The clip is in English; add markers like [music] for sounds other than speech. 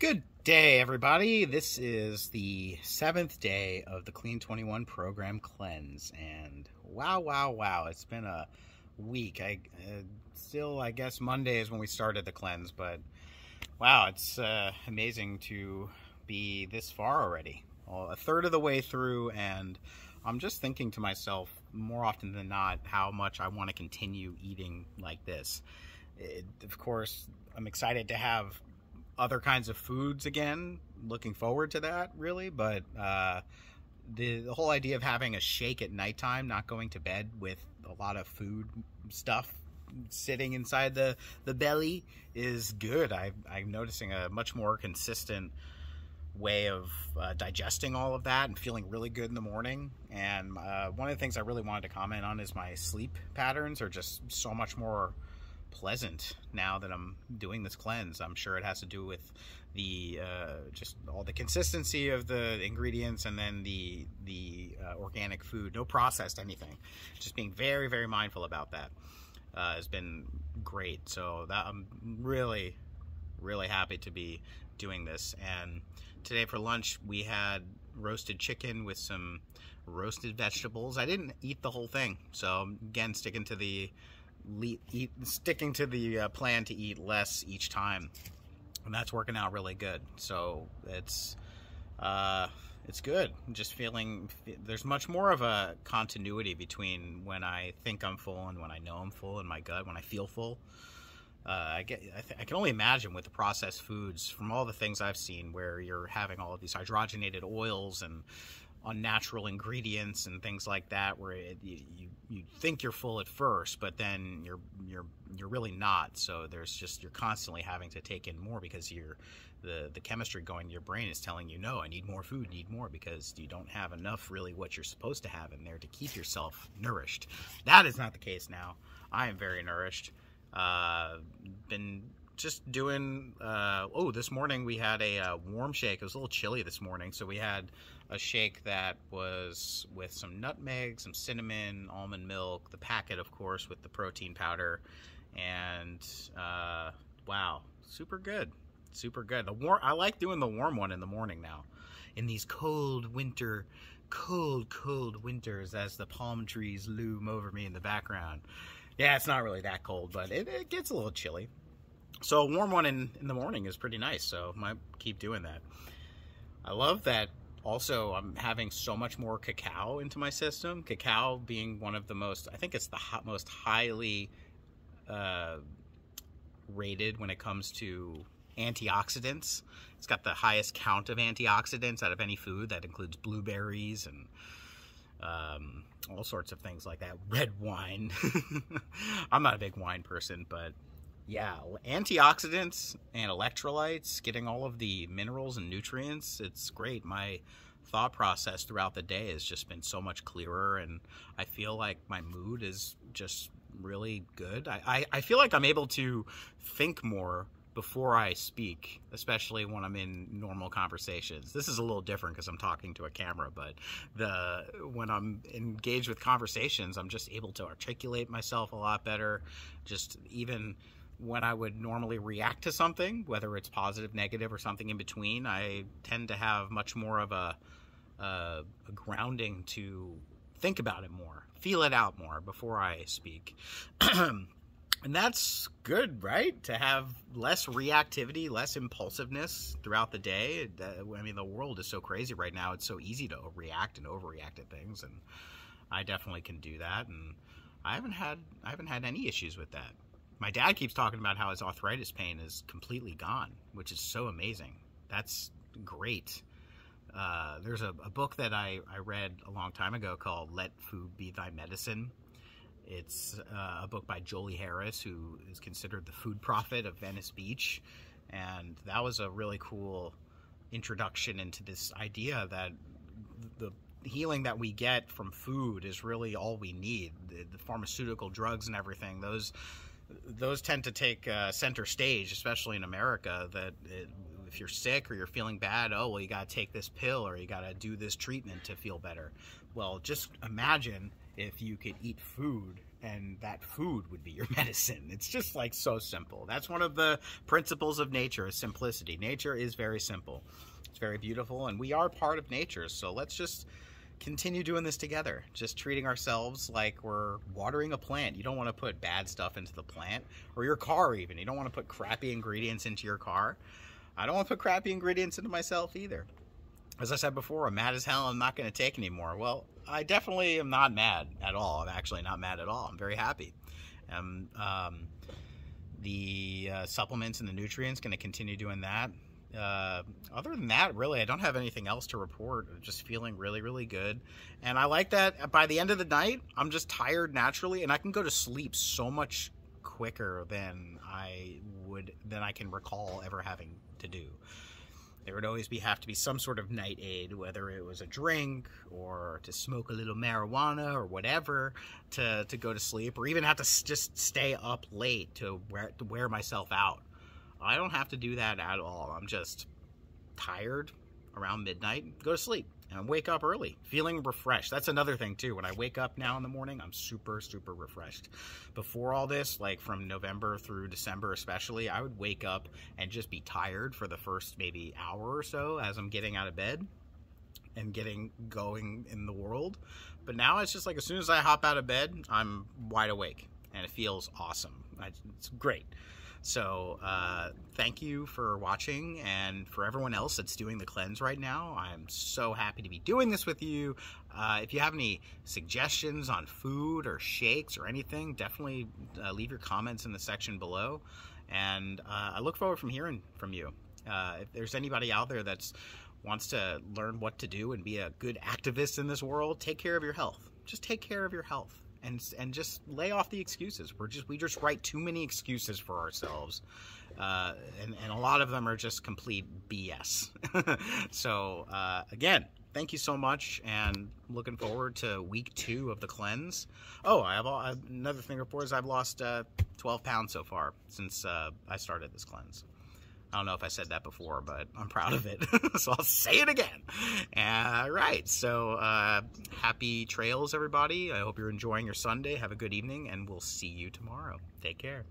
Good day, everybody. This is the seventh day of the Clean 21 program cleanse, and wow, wow, wow! It's been a week. I uh, still, I guess Monday is when we started the cleanse, but wow, it's uh, amazing to be this far already. Well, a third of the way through, and I'm just thinking to myself more often than not how much I want to continue eating like this. It, of course, I'm excited to have other kinds of foods again. Looking forward to that, really. But uh, the, the whole idea of having a shake at nighttime, not going to bed with a lot of food stuff sitting inside the, the belly is good. I, I'm noticing a much more consistent way of uh, digesting all of that and feeling really good in the morning. And uh, one of the things I really wanted to comment on is my sleep patterns are just so much more pleasant now that I'm doing this cleanse. I'm sure it has to do with the uh, just all the consistency of the ingredients and then the the uh, organic food, no processed anything. Just being very very mindful about that uh, has been great. So that I'm really really happy to be doing this. And today for lunch we had roasted chicken with some roasted vegetables. I didn't eat the whole thing, so again sticking to the eat, sticking to the uh, plan to eat less each time, and that's working out really good. So it's uh, it's good. Just feeling there's much more of a continuity between when I think I'm full and when I know I'm full in my gut, when I feel full. Uh, I get. I, I, can only imagine with the processed foods from all the things I've seen, where you're having all of these hydrogenated oils and unnatural ingredients and things like that where it, you, you, you think you're full at first but then you're you're you're really not. So there's just you're constantly having to take in more because you're the the chemistry going to your brain is telling you no I need more food need more because you don't have enough really what you're supposed to have in there to keep yourself nourished. That is not the case now. I am very nourished. Uh, been just doing uh, oh this morning we had a uh, warm shake. It was a little chilly this morning so we had a shake that was with some nutmeg, some cinnamon, almond milk, the packet, of course, with the protein powder, and uh, wow, super good, super good. The warm, I like doing the warm one in the morning now, in these cold winter, cold, cold winters as the palm trees loom over me in the background. Yeah, it's not really that cold, but it, it gets a little chilly. So a warm one in, in the morning is pretty nice, so might keep doing that. I love that also I'm having so much more cacao into my system. Cacao being one of the most, I think it's the most highly uh, rated when it comes to antioxidants. It's got the highest count of antioxidants out of any food. That includes blueberries and um, all sorts of things like that. Red wine. [laughs] I'm not a big wine person, but yeah, antioxidants and electrolytes, getting all of the minerals and nutrients, it's great. My thought process throughout the day has just been so much clearer, and I feel like my mood is just really good. I, I, I feel like I'm able to think more before I speak, especially when I'm in normal conversations. This is a little different because I'm talking to a camera, but the when I'm engaged with conversations, I'm just able to articulate myself a lot better. Just even when I would normally react to something, whether it's positive, negative, or something in between, I tend to have much more of a, a, a grounding to think about it more, feel it out more before I speak. [clears throat] and that's good, right? To have less reactivity, less impulsiveness throughout the day. I mean, the world is so crazy right now. It's so easy to react and overreact at things, and I definitely can do that. And I haven't had I haven't had any issues with that my dad keeps talking about how his arthritis pain is completely gone, which is so amazing. That's great. Uh, there's a, a, book that I, I read a long time ago called Let Food Be Thy Medicine. It's uh, a book by Jolie Harris, who is considered the food prophet of Venice Beach. And that was a really cool introduction into this idea that the healing that we get from food is really all we need. The, the pharmaceutical drugs and everything, those those tend to take uh, center stage, especially in America. That it, if you're sick or you're feeling bad, oh well, you got to take this pill or you got to do this treatment to feel better. Well, just imagine if you could eat food and that food would be your [laughs] medicine. It's just like so simple. That's one of the principles of nature is simplicity. Nature is very simple. It's very beautiful and we are part of nature. So let's just continue doing this together. Just treating ourselves like we're watering a plant. You don't want to put bad stuff into the plant or your car even. You don't want to put crappy ingredients into your car. I don't want to put crappy ingredients into myself either. As I said before, I'm mad as hell. I'm not going to take anymore. Well, I definitely am not mad at all. I'm actually not mad at all. I'm very happy. Um, um, the uh, supplements and the nutrients going to continue doing that. Uh, other than that, really, I don't have anything else to report. Just feeling really, really good. And I like that by the end of the night, I'm just tired naturally, and I can go to sleep so much quicker than I would, than I can recall ever having to do. There would always be have to be some sort of night aid, whether it was a drink or to smoke a little marijuana or whatever to, to go to sleep, or even have to just stay up late to wear, to wear myself out. I don't have to do that at all. I'm just tired around midnight, go to sleep and wake up early, feeling refreshed. That's another thing too. When I wake up now in the morning, I'm super, super refreshed. Before all this, like from November through December especially, I would wake up and just be tired for the first maybe hour or so as I'm getting out of bed and getting going in the world. But now it's just like as soon as I hop out of bed, I'm wide awake and it feels awesome. It's great. So uh, thank you for watching and for everyone else that's doing the cleanse right now. I'm so happy to be doing this with you. Uh, if you have any suggestions on food or shakes or anything, definitely uh, leave your comments in the section below. And uh, I look forward from hearing from you. Uh, if there's anybody out there that's wants to learn what to do and be a good activist in this world, take care of your health. Just take care of your health and and just lay off the excuses. We're just we just write too many excuses for ourselves, uh, and and a lot of them are just complete BS. [laughs] so uh, again, thank you so much, and looking forward to week two of the cleanse. Oh, I have all, another thing to report is I've lost uh, 12 pounds so far since uh, I started this cleanse. I don't know if I said that before, but I'm proud of it. [laughs] so I'll say it again. All right. So uh, happy trails, everybody. I hope you're enjoying your Sunday. Have a good evening, and we'll see you tomorrow. Take care.